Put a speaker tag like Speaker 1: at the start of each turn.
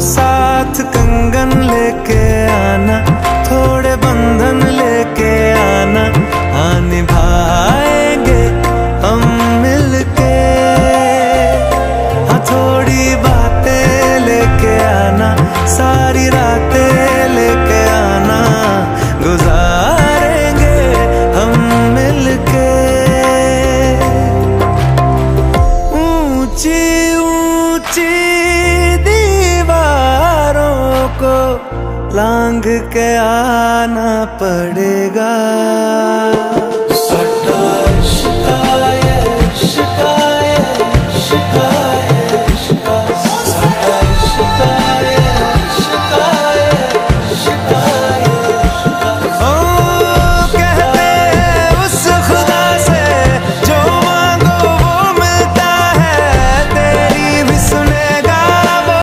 Speaker 1: साथ कंगन लेके आना, थोड़े बंधन लेके आना हाँ निभाएँगे हम मिलके। हाँ थोड़ी बातें लेके आना, सारी रातें लेके आना, गुजारेंगे हम मिलके। ऊँची ऊँची लांग के आना पड़ेगा।